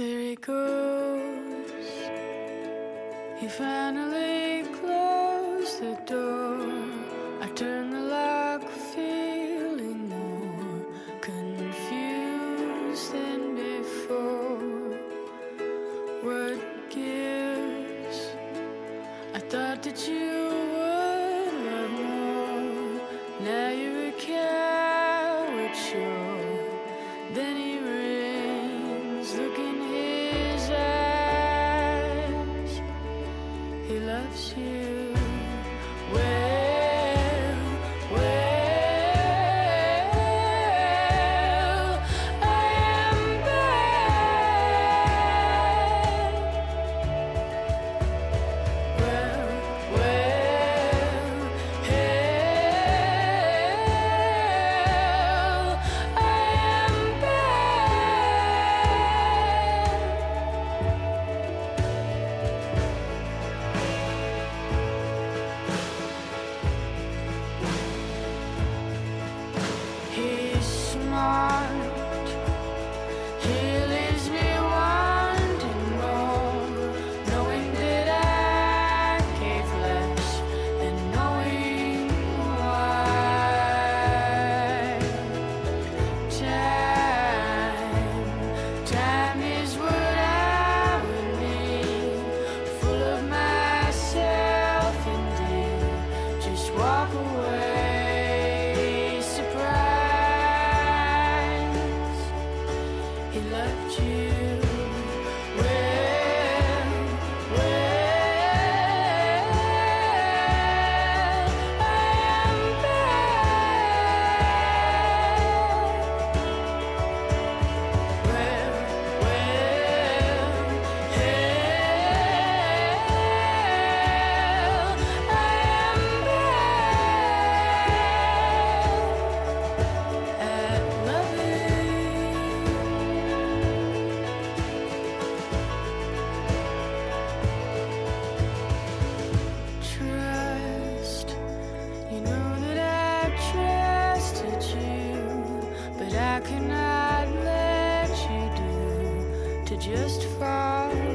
There he goes. He finally closed the door. Jesus, He loves you. just fall.